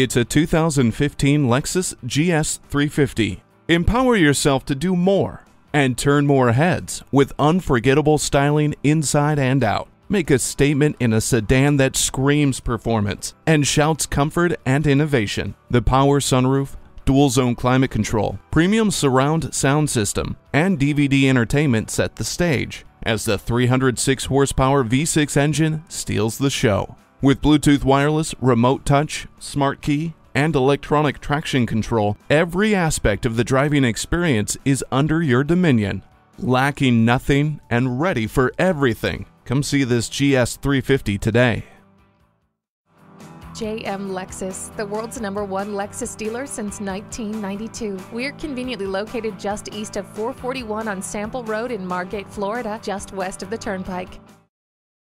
It's a 2015 Lexus GS 350. Empower yourself to do more and turn more heads with unforgettable styling inside and out. Make a statement in a sedan that screams performance and shouts comfort and innovation. The power sunroof, dual zone climate control, premium surround sound system, and DVD entertainment set the stage as the 306 horsepower V6 engine steals the show. With Bluetooth wireless, remote touch, smart key, and electronic traction control, every aspect of the driving experience is under your dominion. Lacking nothing and ready for everything. Come see this GS 350 today. JM Lexus, the world's number one Lexus dealer since 1992. We're conveniently located just east of 441 on Sample Road in Margate, Florida, just west of the Turnpike.